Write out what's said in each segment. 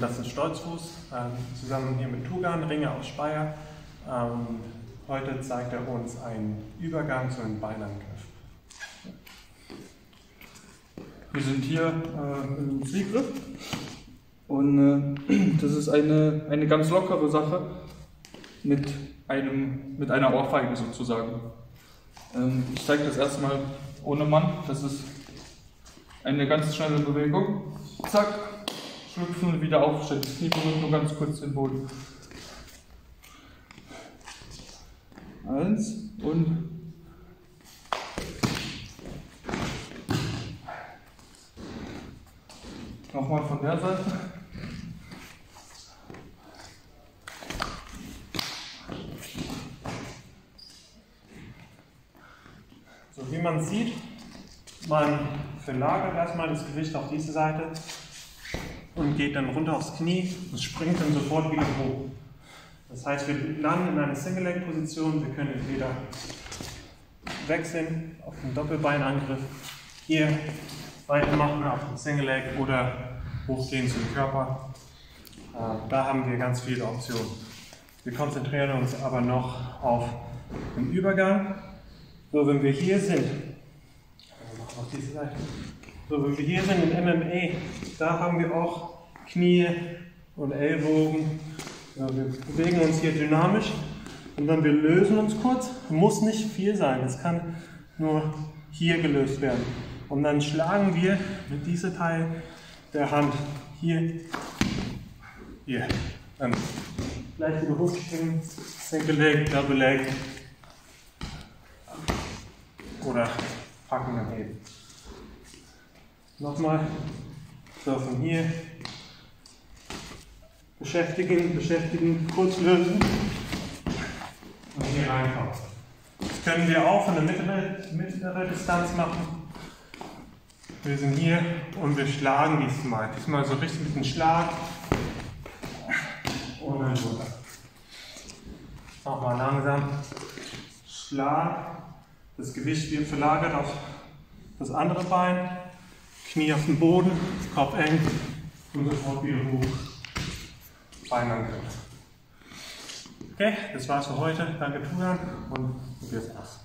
das ist Stolzfuß, ähm, zusammen hier mit Tugan, Ringe aus Speyer. Ähm, heute zeigt er uns einen Übergang zu einem Beinangriff. Wir sind hier äh, im Zielgriff und äh, das ist eine, eine ganz lockere Sache mit, einem, mit einer Ohrfeige sozusagen. Ähm, ich zeige das erstmal ohne Mann. Das ist eine ganz schnelle Bewegung. Zack, schlüpfen und wieder aufstellen. Das Knie berührt nur ganz kurz den Boden. Eins und nochmal von der Seite. So wie man sieht, man verlagert erstmal das Gewicht auf diese Seite und geht dann runter aufs Knie und springt dann sofort wieder hoch. Das heißt, wir landen in einer Single-Leg-Position. Wir können entweder wechseln auf den Doppelbeinangriff, hier weitermachen auf den Single-Leg oder hochgehen zum Körper. Äh, da haben wir ganz viele Optionen. Wir konzentrieren uns aber noch auf den Übergang. So, wenn wir hier sind, also auf diese Seite. So, wenn wir hier sind in MMA, da haben wir auch Knie und Ellbogen. Ja, wir bewegen uns hier dynamisch und dann wir lösen uns kurz. Muss nicht viel sein, es kann nur hier gelöst werden. Und dann schlagen wir mit diesem Teil der Hand hier, hier. Dann gleich wieder hochspringen, Single Leg, Double Leg oder packen und heben. Nochmal, so von hier beschäftigen, beschäftigen, kurz lösen und hier reinkommen. Das können wir auch von der mittleren mittlere Distanz machen. Wir sind hier und wir schlagen diesmal. Diesmal so richtig mit dem Schlag und dann runter. Nochmal langsam. Schlag. Das Gewicht wird verlagert auf das andere Bein. Knie auf den Boden, Kopf eng und sofort wieder hoch. Beinangriff. Okay, das war's für heute. Danke, Turan und sehen uns.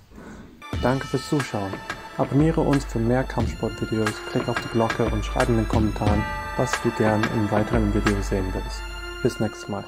Danke fürs Zuschauen. Abonniere uns für mehr Kampfsportvideos, klick auf die Glocke und schreib in den Kommentaren, was du gern in weiteren Videos sehen willst. Bis nächstes Mal.